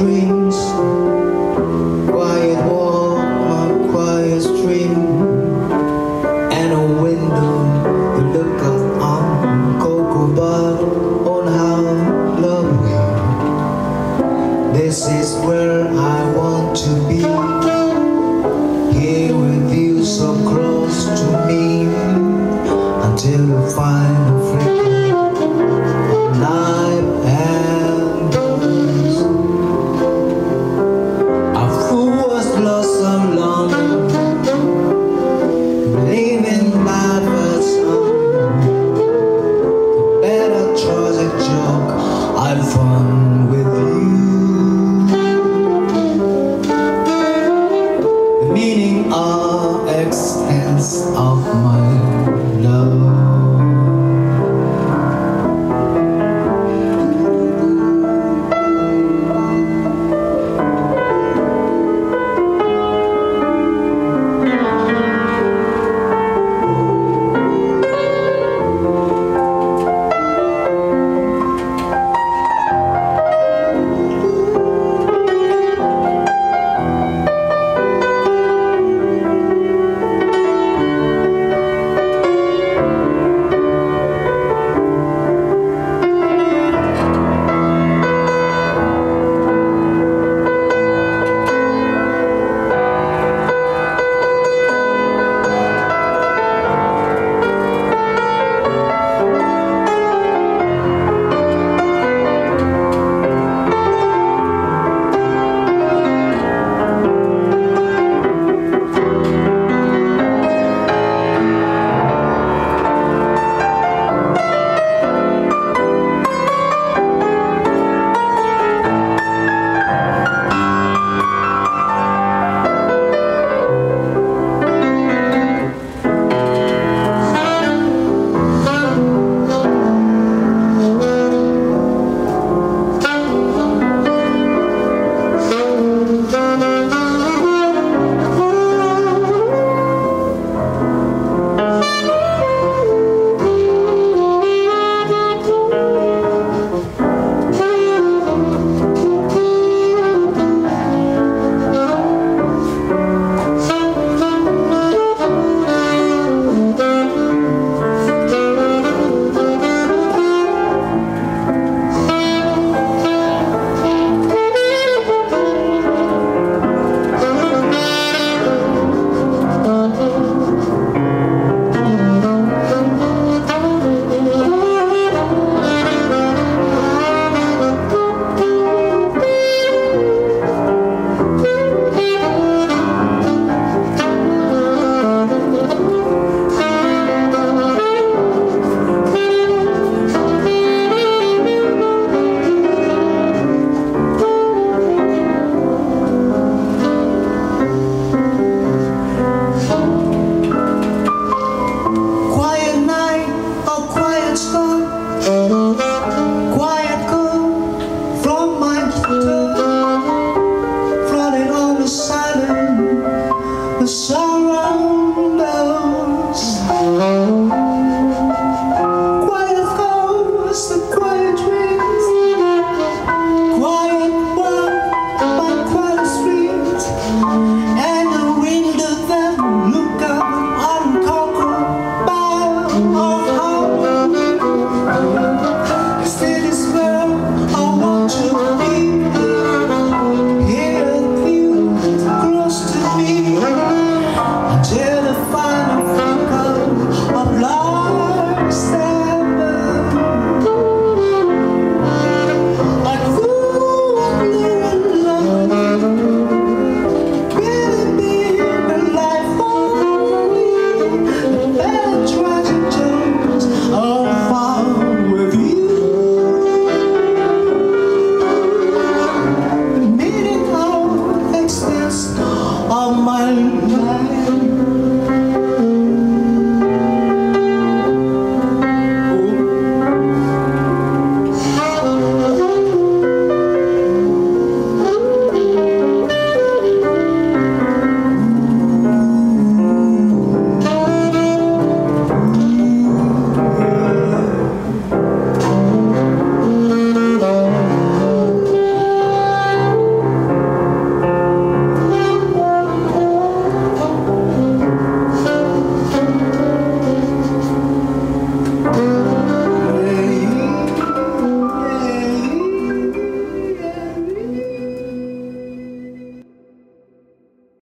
dreams. my mind.